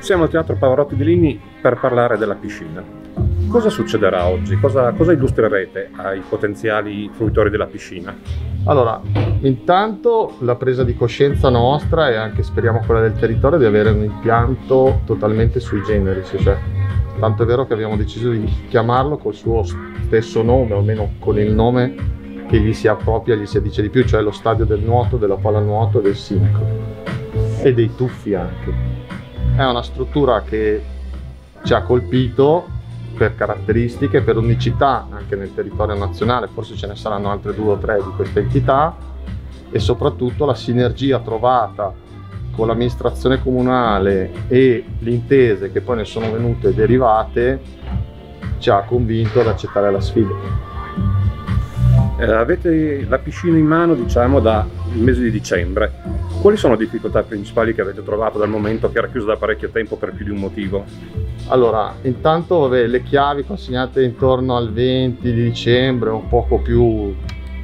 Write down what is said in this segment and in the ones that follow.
Siamo al Teatro Pavarotti di Lini per parlare della piscina. Cosa succederà oggi? Cosa, cosa illustrerete ai potenziali fruitori della piscina? Allora, intanto la presa di coscienza nostra e anche speriamo quella del territorio di avere un impianto totalmente sui generis, cioè tanto è vero che abbiamo deciso di chiamarlo col suo stesso nome, o almeno con il nome che gli si appropria, gli si addice di più, cioè lo stadio del nuoto, della pallanuoto e del sinco e dei tuffi anche è una struttura che ci ha colpito per caratteristiche, per unicità anche nel territorio nazionale, forse ce ne saranno altre due o tre di queste entità e soprattutto la sinergia trovata con l'amministrazione comunale e le intese che poi ne sono venute derivate ci ha convinto ad accettare la sfida. Eh, avete la piscina in mano diciamo dal mese di dicembre. Quali sono le difficoltà principali che avete trovato dal momento che era chiusa da parecchio tempo per più di un motivo? Allora, intanto vabbè, le chiavi consegnate intorno al 20 di dicembre, un poco più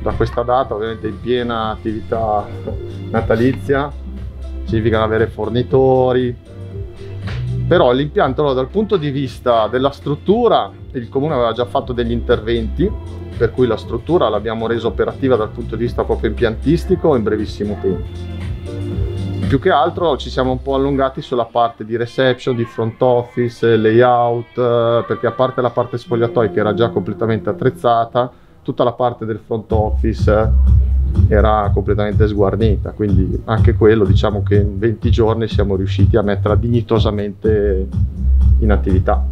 da questa data, ovviamente in piena attività natalizia, significa avere fornitori, però l'impianto dal punto di vista della struttura il comune aveva già fatto degli interventi per cui la struttura l'abbiamo resa operativa dal punto di vista proprio impiantistico in brevissimo tempo. Più che altro ci siamo un po' allungati sulla parte di reception, di front office, layout, eh, perché a parte la parte spogliatoi che era già completamente attrezzata, tutta la parte del front office era completamente sguarnita, quindi anche quello diciamo che in 20 giorni siamo riusciti a metterla dignitosamente in attività.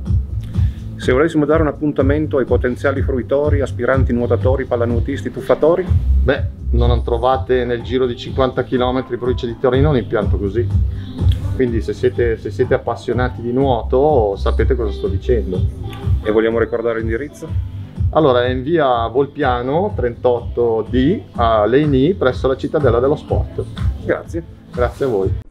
Se volessimo dare un appuntamento ai potenziali fruitori, aspiranti nuotatori, pallanuotisti, tuffatori? Beh, non trovate nel giro di 50 km provincia di Torino un impianto così. Quindi se siete, se siete appassionati di nuoto sapete cosa sto dicendo. E vogliamo ricordare l'indirizzo? Allora, è in via Volpiano 38D a Leini presso la cittadella dello sport. Grazie. Grazie a voi.